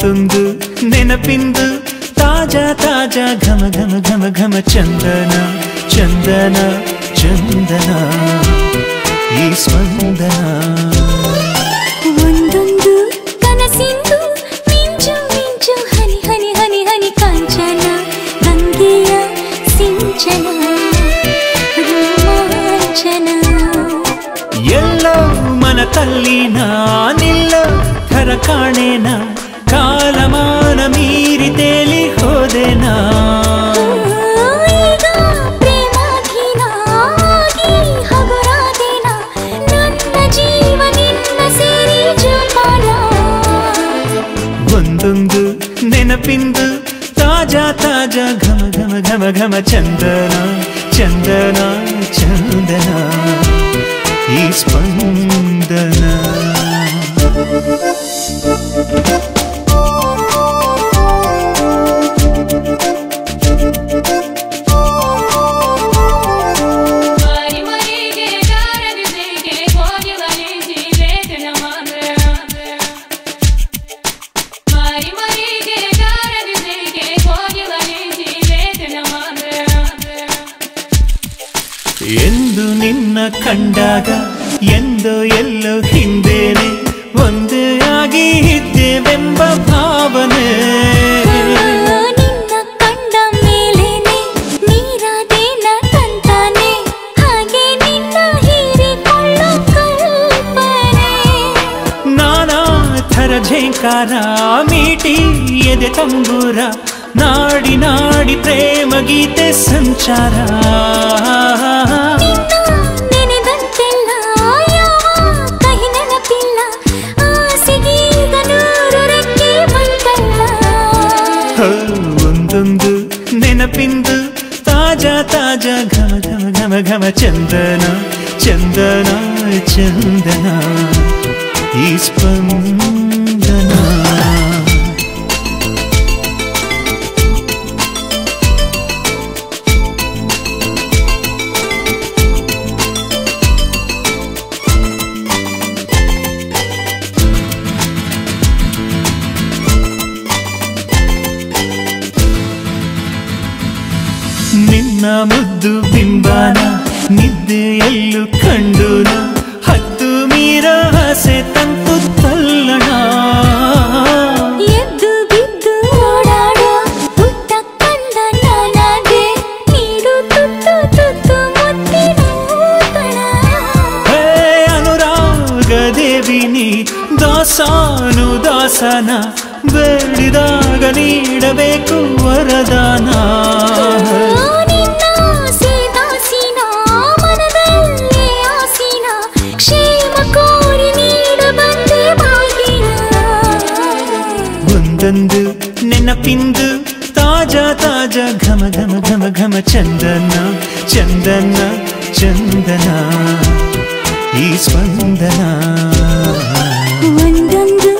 ಒಂದೊಂದು ನೆನಪಿಂದು ತಾಜಾ ತಾಜಾ ಘಮ ಘಮ ಘಮ ಘಮ ಚಂದನ ಚಂದನ ಚಂದನ ಈ ಸ್ಪಂದನ ಒಂದೊಂದು ಕನಸಿಂದು ಮಿಂಚು ಮಿಂಚು ಹನಿ ಹನಿ ಹನಿ ಹನಿ ಕಾಂಚನ ಗಂಗೆಯ ಸಿಂಚನ ರೋಮಾಂಚನ ಎಲ್ಲೋ ಮನ ತಲ್ಲಿನ ನಿಲ್ಲ ಥರ ಕಾಣೇನ ಕಾಲಮಾನ ಮೀರಿ ತೇಲಿ ಹೋದೆನಾ ಈಗ ಪ್ರೇಮಾಧೀನ ಆಗಿ ಹಗುರಾದೇನ ನನ್ನ ಜೀವ ನಿನ್ನ ಸೇರಿ ಜೋಪಾನ ಒಂದೊಂದು ನೆನಪಿಂದು ತಾಜಾ ತಾಜಾ ಘಮ ಘಮ ಘಮ ಘಮ ಚಂದನ ಚಂದನ ಥರ ಝೇಂಕಾರ ಮೀಟಿ ಎದೆ ತಂಬೂರ ನಾಡಿ ನಾಡಿ ಪ್ರೇಮ ಗೀತೆ ಸಂಚಾರ ನಿನ್ನ ನೆನೆದಂತೆಲ್ಲ ಯಾವ ಕಹಿ ನೆನಪಿಲ್ಲ ಆಸೆಗೀಗ ನೂರು ರೆಕ್ಕೆ ಬಂತಲ್ಲ ಹೋ, ಒಂದೊಂದು ನೆನಪಿಂದು ತಾಜಾ ತಾಜಾ ಘಮ ಘಮ ಘಮ ಘಮ ಚಂದನ ಚಂದನ ಚಂದನ ಈ ಸ್ಪಂದನ ನಿದ್ದೆಯಲ್ಲೂ ಕಂಡುನ ಹತ್ತು ಮೀರ ಆಸೆ ತಂತು ತಲ್ಲಣ. ಎದ್ದು ಬಿದ್ದು ಓಡಾಡೋ ಪುಟ್ಟ ನನಗೆ ನೀಡು ತುತ್ತು ತುತ್ತು ಹೇ ಅನುರಾಗ ದೇವಿನಿ ದಾಸಾನು ದಾಸನ ಬೇಡಿದಾಗ ನೀಡಬೇಕು ವರದಾನ. ಒಂದೊಂದು ನೆನಪಿಂದು ತಾಜಾ ತಾಜಾ ಘಮ ಘಮ ಘಮ ಘಮ ಚಂದನ ಚಂದನ ಚಂದನ ಈ ಸ್ಪಂದನ ಒಂದೊಂದು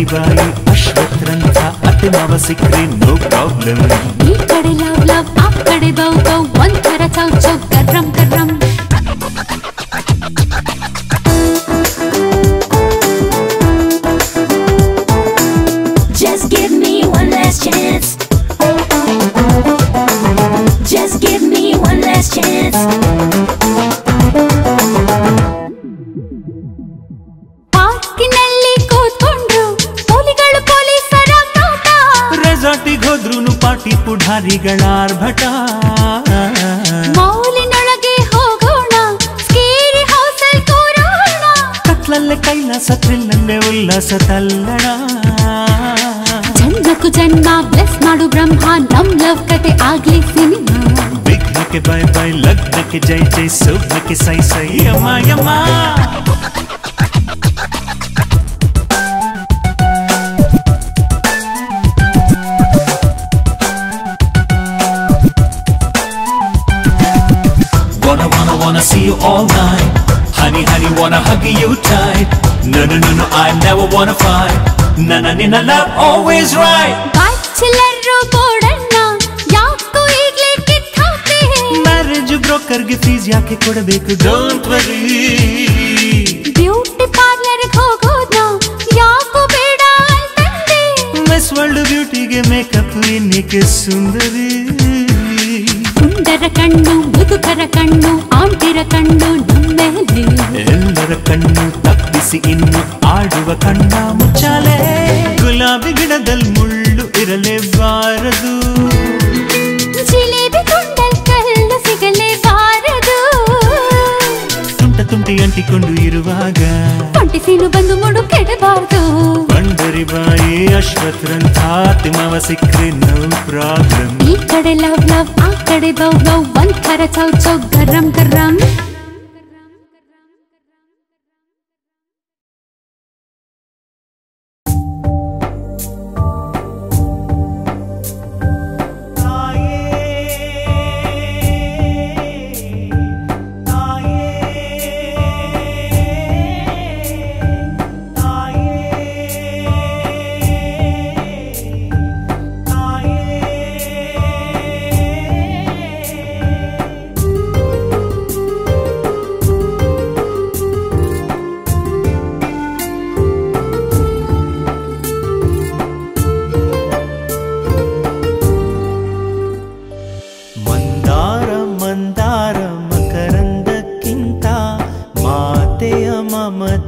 ಬಂಡರಿ ಬಾಯಿ ಅಶ್ವತ್ರಂತ ಅತ್ತೆ ಮಾವ ಸಿಕ್ಕ್ರೆ ನೋ ಪ್ರಾಬ್ಲಮ್ ಈ ಕಡೆ ಲವ್ ಲವ್ ಆ ಕಡೆ ಬೌ ಬೌ ಒಂಥರ ಚೌ ಚೌ ಕರ್ರಂ ಕರ್ರಂ Just give me one last chance. Just give me one last chance. ಪಾರ್ಕಿನಲ್ಲಿ ಪಾಟಿ ಪುಢಾರಿಗಳ ಆರ್ಭಟ ಮೌಲಿನೊಳಗೆ ಹೋಗೋಣ ಸ್ಕೇರಿ ಹೌಸಲ್ ಕೂರೋಣ ಕತ್ಲಲ್ಲೇ ಕೈಲಾಸ ಥ್ರಿಲ್ಲಲ್ಲೇ ಉಲ್ಲಾಸ ತಲ್ಲಣ ಜನ್ಮಕ್ಕೂ ಜನ್ಮ ಬ್ಲೆಸ್ ಮಾಡು ಬ್ರಹ್ಮ ನಮ್ ಲವ್ ಕತೆ ಆಗ್ಲಿ ಸಿನಿಮಾ ವಿಘ್ನಕ್ಕೆ ಬೈ ಬೈ ಲಗ್ನಕ್ಕೆ ಜೈ ಜೈ ಸುಗ್ನಕ್ಕೆ ಸೈ ಸೈ ಯಮ್ಮ ಯಮ್ಮ all night. Honey, honey, wanna hug you tight. No, no, no, no, I never wanna fight. Nana, nina, love always right. Bachelor ಬೋರ್ಡನ್ನ ಯಾಕೋ ಈಗ್ಲೇ ಕಿತ್ತಾಕ್ತೆ ಮ್ಯಾರೇಜ್ ಬ್ರೋಕರ್ಗೆ ಫೀಸ್ ಯಾಕೆ ಕೊಡಬೇಕು ಡೋಂಟ್ ವರಿ ಬ್ಯೂಟಿ ಪಾರ್ಲರ್ಗೆ ಹೋಗೋದ್ನ ಯಾಕೋ ಬೇಡ ಅಂತಂದೆ ಮಿಸ್ ವರ್ಲ್ಡ್ ಬ್ಯೂಟಿಗೆ ಮೇಕಪ್ ಇನ್ನಿಕೆ ಸುಂದರಿ కన్ను ముదుకర కన్ను ఆంటిర కన్ను నమ్మే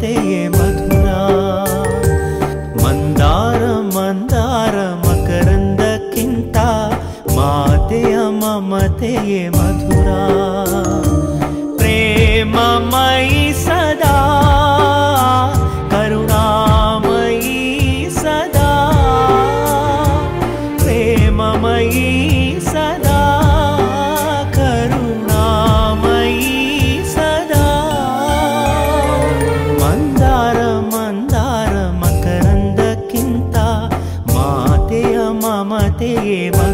ಮಾತೆಯೇ ಮ தேவா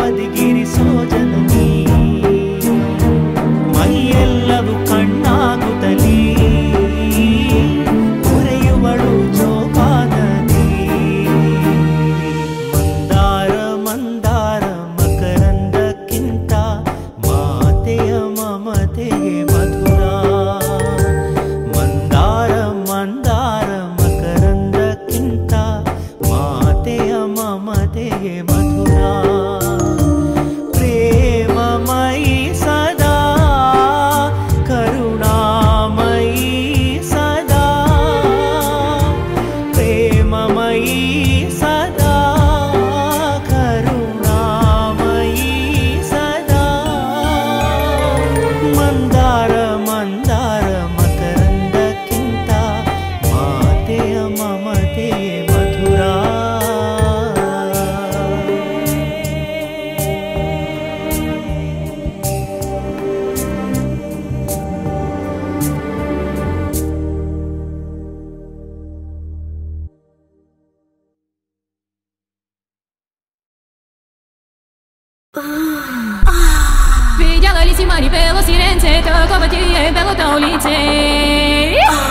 बदगिरी सोजन Vediamo le simari, bello silenzio, tocco a battere, bello taulice.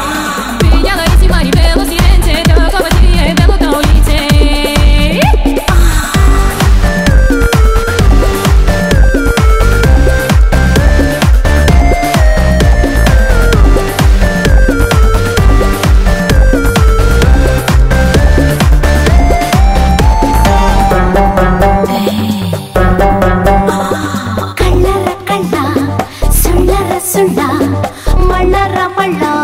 மலர மலா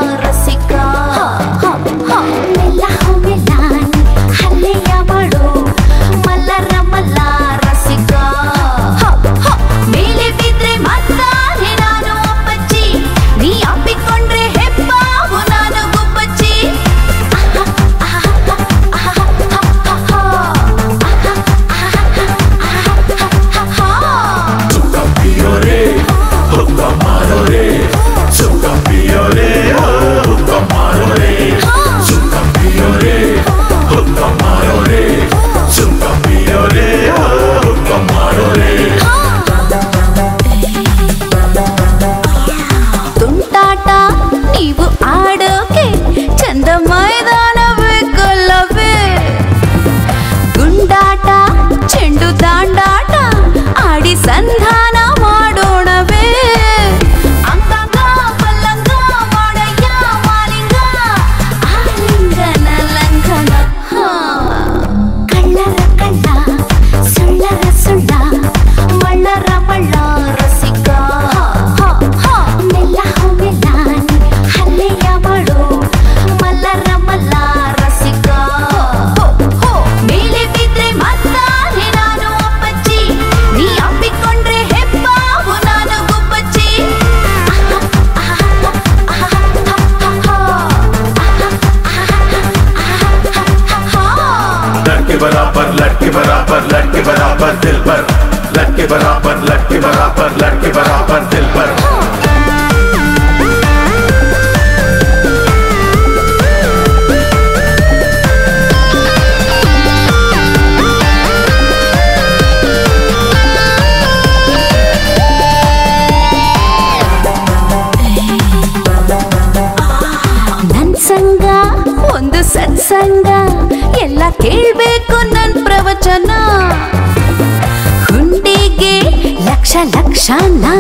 Peace. 刹那。